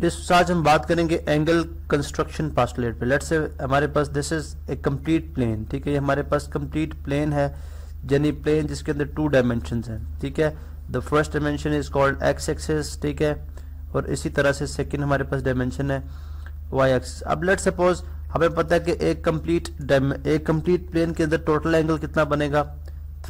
This आज हम बात करेंगे एंगल कंस्ट्रक्शन पास्टुलेट पे। लेट से हमारे पास this is a complete plane ठीक है? ये हमारे पास कंप्लीट प्लेन है यानी प्लेन जिसके अंदर टू डायमेंशन हैं ठीक है? The first dimension is called X axis ठीक है? और इसी तरह से सेकेंड हमारे पास डायमेंशन है वाई एक्सिस अब लेट सपोज़ हमें पता है कि एक कंप्लीट एक कंप्लीट प्लेन के अंदर टोटल एंगल कितना बनेगा?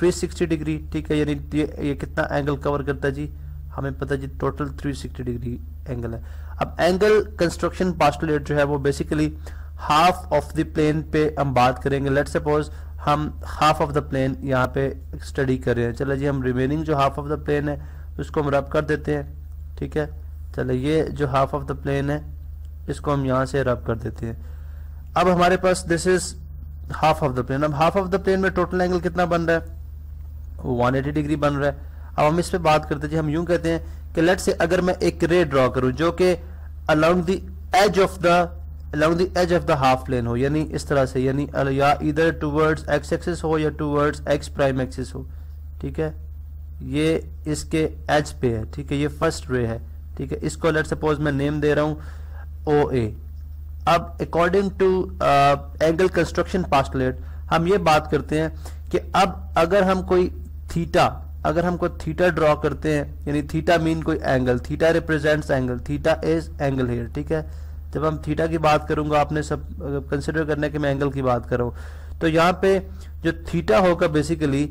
360 डिग्री ठीक है? यानी ये, कितना एंगल कवर करता है जी? हमें पता है जी टोटल 360 डिग्री एंगल है। अब एंगल कंस्ट्रक्शन पास्टुलेट जो है वो basically half of the plane पे हम बात करेंगे। लेट सपोज़ हम हाफ़ ऑफ़ द प्लेन यहाँ पे स्टडी कर रहे हैं। चलो जी, हम रिमेनिंग जो हाफ़ ऑफ़ द प्लेन है, उसको हम रब कर देते हैं। ठीक है? चलो ये जो हाफ़ ऑफ़ द प्लेन है, इसको हम यहाँ से रब कर देते हैं। अब हमारे पास this is half of the plane अब हाफ़ ऑफ़ द प्लेन में टोटल एंगल कितना बन रहा है? 180 डिग्री बन रहा है। अब हम इस पर बात करते हैं हम यूँ कहते हैं कि लेट से अगर मैं एक रे ड्रॉ करूँ जो कि along the edge of the along the edge of the half plane हो, यानी इस तरह से, यानी या इधर टूवर्ड्स एक्स एक्सिस हो या टूवर्ड्स एक्स प्राइम एक्सिस हो, ठीक है? ये इसके एज पे है, ठीक है? ये फ़र्स्ट रे है, ठीक है? इसको लेट सपोज़ मैं नेम दे रहा हूँ ओ ए अब according to angle construction postulate हम ये बात करते हैं कि अब अगर हम कोई थीटा अगर हमको थीटा ड्रॉ करते हैं यानी थीटा मीन कोई angle theta represents angle theta is angle here ठीक है? जब हम थीटा की बात करूँगा आपने सब कंसिडर करने के मैं एंगल की बात करूँ तो यहाँ पे जो थीटा होगा बेसिकली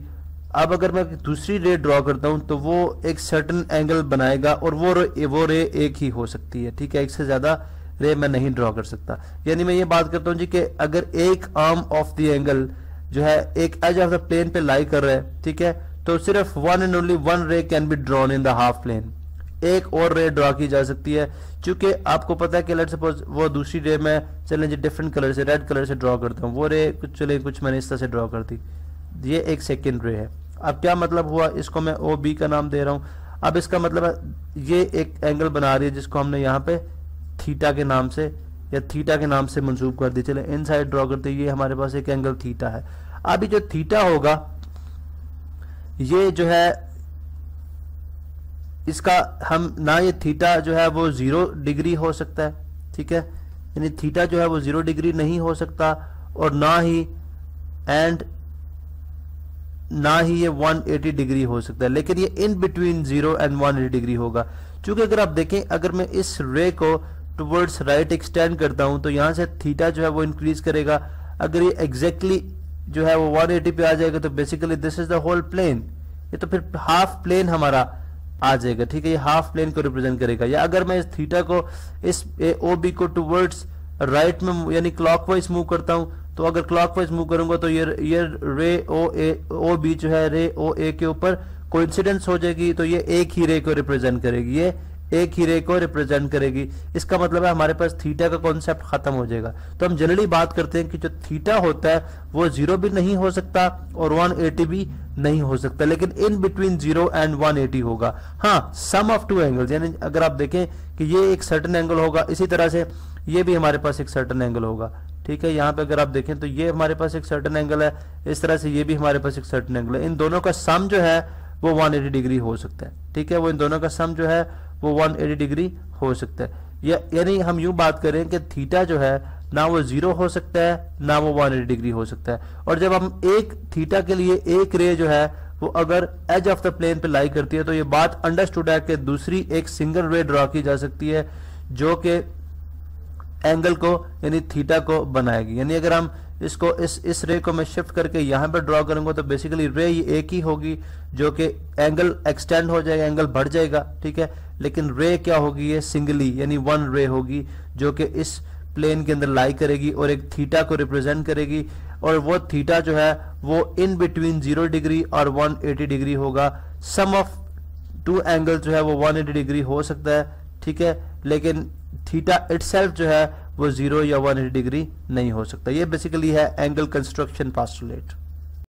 अब अगर मैं दूसरी रे ड्रॉ करता हूँ तो वो एक सर्टन एंगल बनाएगा और वो रे, वो रे एक ही हो सकती है ठीक है? एक से ज़्यादा रे मैं नहीं ड्रॉ कर सकता। यानी मैं ये बात करता हूँ जी कि अगर एक आर्म ऑफ़ द एंगल जो है एक एज ऑफ़ द प्लेन पे लाई कर रहा है ठीक है? तो सिर्फ़ one and only one ray can be drawn in the half plane एक और रे ड्रॉ की जा सकती है, क्योंकि आपको पता है कि लेट सपोज़ वो दूसरी रे में चलें जी डिफरेंट कलर से रेड कलर से ड्रॉ करता हूँ। वो रे कुछ चले, कुछ मैंने इस तरह से ड्रॉ कर दी। ये एक सेकेंड रे है। अब क्या मतलब हुआ? इसको मैं ओ बी का नाम दे रहा हूँ। अब इसका मतलब ये एक एंगल बना रही है जिसको हमने यहाँ पे थीटा के नाम से या थीटा के नाम से मंसूब कर दी। चले इन साइड ड्रॉ करते ये हमारे पास एक एंगल थीटा है। अभी जो थीटा होगा ये जो है, इसका हम ना ये थीटा जो है वो ज़ीरो डिग्री हो सकता है, ठीक है? यानी थीटा जो है वो ज़ीरो डिग्री नहीं हो सकता और ना ही एंड ना ही ये 180 डिग्री हो सकता है। लेकिन ये in between zero and 180 degree होगा। क्योंकि अगर आप देखें, अगर मैं इस रे को टुवर्ड्स राइट एक्सटेंड करता हूँ तो यहाँ से थीटा जो है वो इंक्रीज करेगा। अगर ये एग्जैक्टली exactly जो है वो 180 पे आ जाएगा तो basically this is the whole plane ये तो फिर हाफ़ प्लेन हमारा आ जाएगा, ठीक है? ये हाफ़ प्लेन को रिप्रेजेंट करेगा। या अगर मैं इस थीटा को, इस ओ, बी को टूवर्ड्स राइट में यानी क्लॉकवाइज मूव करता हूँ तो अगर क्लॉकवाइज मूव करूँगा तो ये ये रे, ओ, ए, ओ, बी जो है, रे, ओ, ए के ऊपर कोइंसिडेंस हो जाएगी तो ये एक ही रे को रिप्रेजेंट करेगी। ये एक ही रे को रिप्रेजेंट करेगी। इसका मतलब है हमारे पास थीटा का कॉन्सेप्ट खत्म हो जाएगा। तो हम जनरली बात करते हैं कि जो थीटा होता है, वो ज़ीरो भी नहीं हो सकता और 180 भी नहीं हो सकता। लेकिन इन बिटवीन ज़ीरो एंड 180 होगा। हाँ सम ऑफ़ टू एंगल्स यानी अगर आप देखें कि ये एक सर्टन एंगल होगा, इसी तरह से ये भी हमारे पास एक सर्टन एंगल होगा। ठीक है, यहाँ पे अगर आप देखें तो ये हमारे पास एक सर्टन एंगल है, इस तरह से ये भी हमारे पास एक सर्टन एंगल है। इन दोनों का सम जो है, वो 180 डिग्री हो सकता है। ठीक है, वो इन दोनों का सम जो है वो 180 डिग्री हो सकता है। या, यानी हम यूँ बात करें कि थीटा जो है, ना वो ज़ीरो हो सकता है, ना वो 180 डिग्री हो सकता है। और जब हम एक थीटा के लिए एक रे जो है, वो अगर एज ऑफ़ द प्लेन पे लाई करती है तो ये बात अंडरस्टूड है कि दूसरी एक सिंगल रे ड्रॉ की जा सकती है, जो कि एंगल को, यानी थीटा को बनाएगी। यानी अगर हम इसको, इस इस रे को मैं शिफ्ट करके यहाँ पर ड्रॉ करूँगा तो बेसिकली रे ये एक ही होगी, जो कि एंगल एक्सटेंड हो जाएगा एंगल बढ़ जाएगा, ठीक है? लेकिन रे क्या होगी? ये सिंगली यानी वन रे होगी, जो कि इस प्लेन के अंदर लाई करेगी और एक थीटा को रिप्रेजेंट करेगी। और वो थीटा जो है, वो इन बिटवीन ज़ीरो डिग्री और 180 डिग्री होगा। सम ऑफ़ टू एंगल जो है, वो 180 डिग्री हो सकता है, ठीक है? लेकिन थीटा इटसेल्फ जो है वो ज़ीरो या 180 डिग्री नहीं हो सकता। ये बेसिकली है एंगल कंस्ट्रक्शन पास्टुलेट